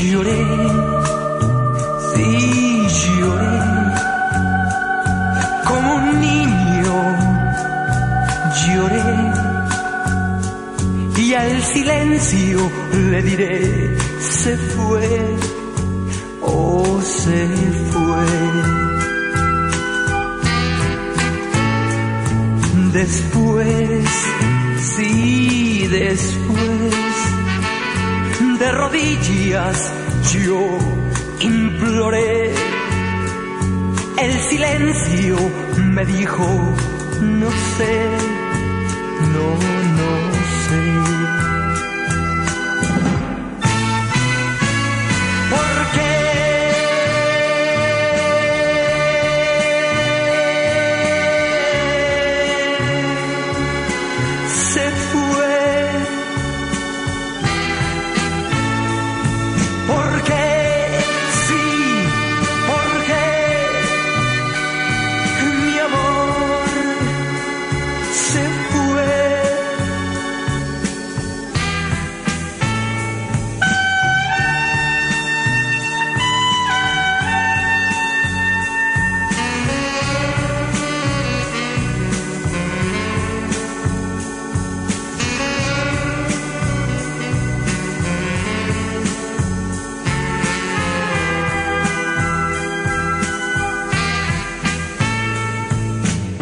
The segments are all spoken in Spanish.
Lloré, sí lloré, como un niño lloré. Y al silencio le diré, se fue, oh se fue. Después, sí, después, de rodillas yo imploré. El silencio me dijo, no sé,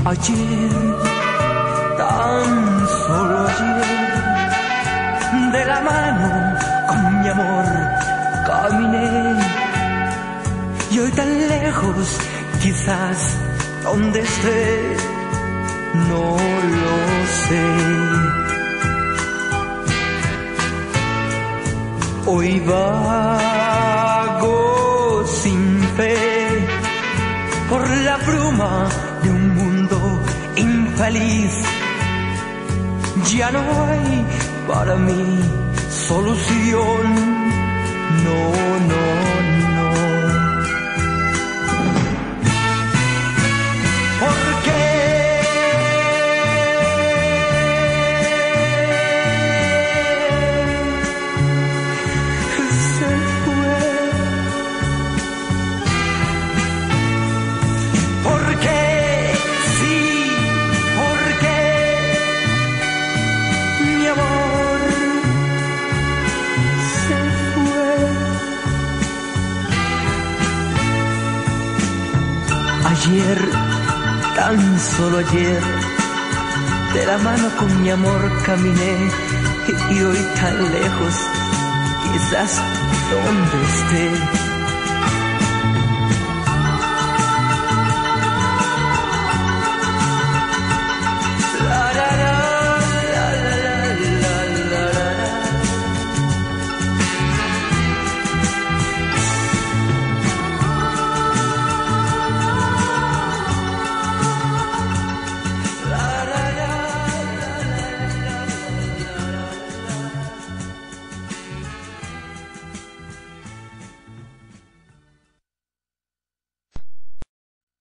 Ayer, tan solo ayer, de la mano con mi amor caminé. Y hoy tan lejos, quizás donde esté, no lo sé. Hoy vago sin fe por la bruma infeliz. Ya no hay para mí solución. No, no. Ayer, tan solo ayer, de la mano con mi amor caminé y hoy tan lejos, quizás donde esté